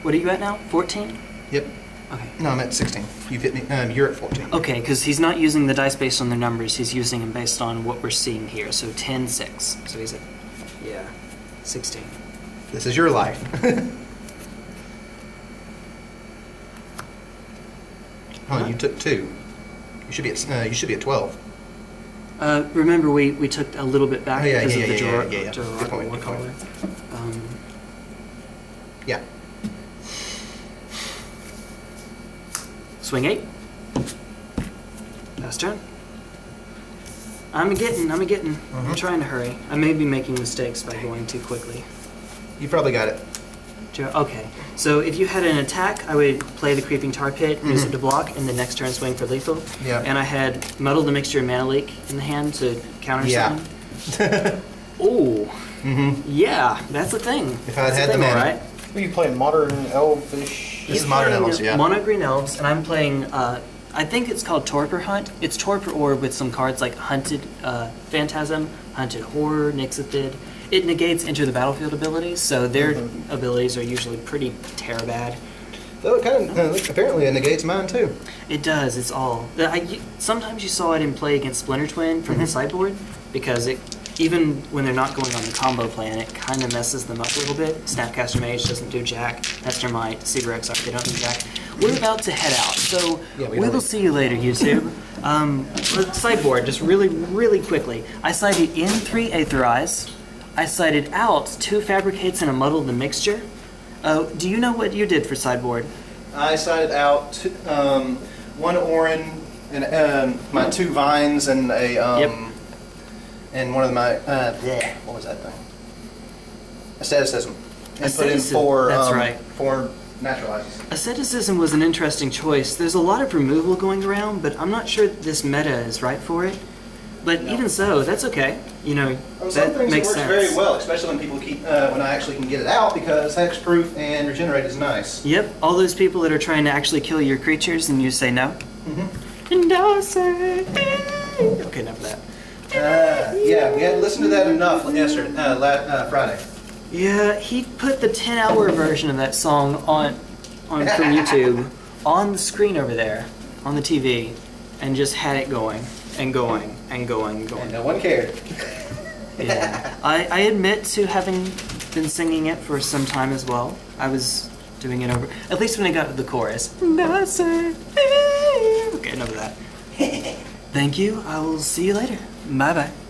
[SPEAKER 1] What are you at now? 14?
[SPEAKER 2] Yep.
[SPEAKER 1] Okay.
[SPEAKER 2] No, I'm at 16. You've hit me. Um, you're at 14.
[SPEAKER 1] Okay, because he's not using the dice based on their numbers, he's using them based on what we're seeing here. So 10, 6. So he's at, yeah, 16.
[SPEAKER 2] This is your life. (laughs) oh, you took two. You should be at. Uh, you should be at 12.
[SPEAKER 1] Uh, remember, we, we took a little bit back
[SPEAKER 2] Oh, yeah,
[SPEAKER 1] because
[SPEAKER 2] yeah,
[SPEAKER 1] of the
[SPEAKER 2] yeah,
[SPEAKER 1] Jor-
[SPEAKER 2] yeah, yeah, yeah. Good point, good point.
[SPEAKER 1] Um,
[SPEAKER 2] Yeah.
[SPEAKER 1] Swing 8. Last turn. I'm getting, I'm getting. I'm
[SPEAKER 2] Mhm.
[SPEAKER 1] trying to hurry. I may be making mistakes by going too quickly.
[SPEAKER 2] You probably got it.
[SPEAKER 1] Jo- Okay, so if you had an attack, I would play the Creeping Tar Pit, use
[SPEAKER 2] Mhm.
[SPEAKER 1] it to block, and the next turn swing for lethal.
[SPEAKER 2] Yeah.
[SPEAKER 1] And I had Muddle the Mixture and Mana Leak in the hand to counter
[SPEAKER 2] Yeah.
[SPEAKER 1] something. (laughs) Ooh,
[SPEAKER 2] mm-hmm.
[SPEAKER 1] yeah, that's a thing.
[SPEAKER 2] If I had had the
[SPEAKER 1] thing,
[SPEAKER 2] mana.
[SPEAKER 1] alright.
[SPEAKER 3] Who you playing? Modern Elvish.
[SPEAKER 2] This is Modern Elves, yeah.
[SPEAKER 1] Mono Green Elves, and I'm playing. Uh, I think it's called Torpor Hunt. It's Torpor Orb with some cards like Hunted uh, Phantasm, Hunted Horror, Nyxathid. It negates Enter the Battlefield abilities, so their
[SPEAKER 2] Mm-hmm.
[SPEAKER 1] abilities are usually pretty terror bad.
[SPEAKER 2] Though it kind of uh, apparently it negates mine too.
[SPEAKER 1] It does. It's all. I, sometimes you saw it in play against Splinter Twin from the sideboard because it, even when they're not going on the combo plan, it kind of messes them up a little bit. Snapcaster Mage doesn't do Jack. Hester Might, Deceiver Exarch, they don't do Jack. We're about to head out, so
[SPEAKER 2] Yeah, we
[SPEAKER 1] we, will see you later, YouTube. (laughs) um, sideboard, just really, really quickly. I sided in three Aetherize. I sided out two Fabricates and a Muddle the Mixture. Uh, do you know what you did for sideboard?
[SPEAKER 2] I sided out um, one Orin and um, my two vines and a um,
[SPEAKER 1] Yep.
[SPEAKER 2] And one of my uh, bleh, what was that thing? Asceticism. And put in
[SPEAKER 1] Asceticism,
[SPEAKER 2] four.
[SPEAKER 1] that's
[SPEAKER 2] um,
[SPEAKER 1] right.
[SPEAKER 2] Four naturalizes.
[SPEAKER 1] Asceticism was an interesting choice. There's a lot of removal going around, but I'm not sure this meta is right for it. But even so, that's okay. You know,
[SPEAKER 2] On some
[SPEAKER 1] that
[SPEAKER 2] things
[SPEAKER 1] makes
[SPEAKER 2] it works
[SPEAKER 1] sense.
[SPEAKER 2] very well, especially when people keep uh, when I actually can get it out because hexproof and regenerate is nice.
[SPEAKER 1] Yep, all those people that are trying to actually kill your creatures and you say no.
[SPEAKER 2] Mm-hmm.
[SPEAKER 1] And I say, okay, enough of that.
[SPEAKER 2] Uh, yeah, we had listened to that enough yesterday, uh, la- uh, Friday.
[SPEAKER 1] Yeah, he put the 10-hour version of that song on, on from (laughs) YouTube on the screen over there, on the TV, and just had it going and going and going and going.
[SPEAKER 2] And no one cared.
[SPEAKER 1] Yeah. (laughs) I, I admit to having been singing it for some time as well. I was doing it over, at least when I got to the chorus. (laughs) Okay, enough of that. Thank you. I will see you later. 拜拜。